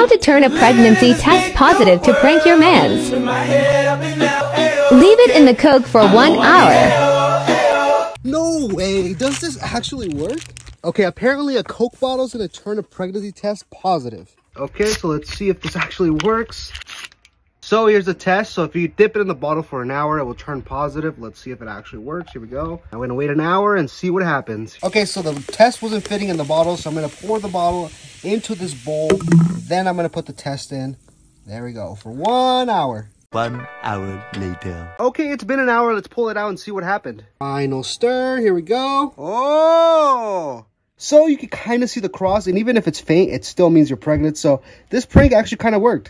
How to turn a pregnancy test positive to prank your mans. Leave it in the Coke for one hour. No way. Does this actually work? Okay, apparently a Coke bottle is going to turn a pregnancy test positive. Okay, so let's see if this actually works. So here's the test. So if you dip it in the bottle for an hour, it will turn positive. Let's see if it actually works. Here we go. I'm going to wait an hour and see what happens. Okay, so the test wasn't fitting in the bottle. So I'm going to pour the bottle into this bowl. Then I'm going to put the test in. There we go. For one hour. One hour later. Okay, it's been an hour. Let's pull it out and see what happened. Final stir. Here we go. Oh! So you can kind of see the cross, and even if it's faint, it still means you're pregnant. So this prank actually kind of worked.